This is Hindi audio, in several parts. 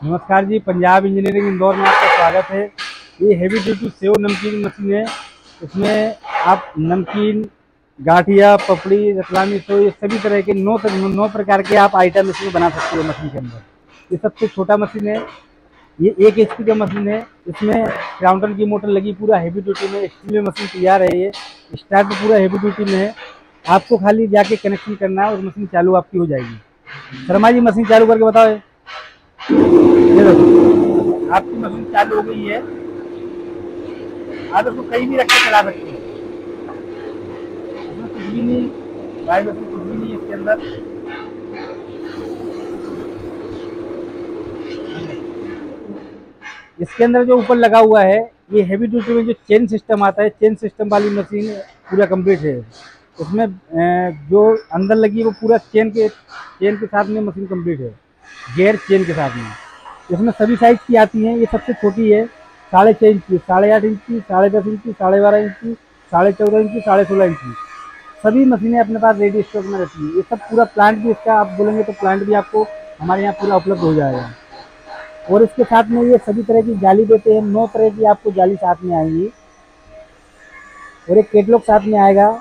नमस्कार जी पंजाब इंजीनियरिंग इंदौर में आपका स्वागत है। ये heavy duty sev namkeen machine है। इसमें आप नमकीन गाठिया पपड़ी रतलामी तो ये सभी तरह के नौ तर, नौ प्रकार के आप आइटम इसमें बना सकते हो मशीन के अंदर। ये सबसे छोटा मशीन है। ये एक एच का मशीन है। इसमें काउंटर की मोटर लगी पूरा हेवी ड्यूटी में स्टील में मशीन तैयार है ये। स्टार्ट पूरा हेवी ड्यूटी में है। आपको खाली जाके कनेक्शन करना है और मशीन चालू आपकी हो जाएगी। शर्मा जी मशीन चालू करके बताओ आपकी मशीन चालू हो गई है। आप इसको कहीं भी रख के चला सकते हैं। कुछ भी नहीं भाई वाइब्रेशन कुछ भी नहीं इसके अंदर। इसके अंदर जो ऊपर लगा हुआ है, ये हेवी ड्यूटी में जो चेन सिस्टम आता है चेन सिस्टम वाली मशीन पूरा कंप्लीट है। उसमें जो अंदर लगी है, वो पूरा चेन के चेन के साथ में मशीन कंप्लीट है। गेयर चेन के साथ में। इसमें सभी साइज़ की आती हैं। ये सबसे छोटी है। साढ़े छः इंच की, साढ़े आठ इंच की, साढ़े दस इंच की, साढ़े बारह इंच की, साढ़े चौदह इंच की, साढ़े सोलह इंच की। सभी मशीनें अपने पास रेडी स्टॉक में रहती हैं। ये सब पूरा प्लांट भी इसका, आप बोलेंगे तो प्लांट भी आपको हमारे यहाँ पूरा उपलब्ध हो जाएगा। और इसके साथ में ये सभी तरह की जाली देते हैं। नौ तरह की आपको जाली साथ में आएँगी। और एक केटलॉग साथ में आएगा।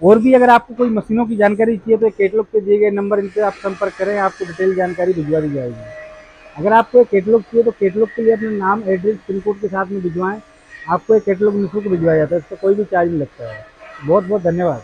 और भी अगर आपको कोई मशीनों की जानकारी चाहिए तो कैटलॉग पे दिए गए नंबर इन पर आप संपर्क करें, आपको डिटेल जानकारी भिजवा दी जाएगी। अगर आपको एक कैटलॉग चाहिए तो कैटलॉग के लिए अपना नाम एड्रेस पिन कोड के साथ में भिजवाएँ, आपको एक कैटलॉग निःशुल्क भिजवाया जाता है इसका कोई भी चार्ज नहीं लगता है। बहुत बहुत धन्यवाद।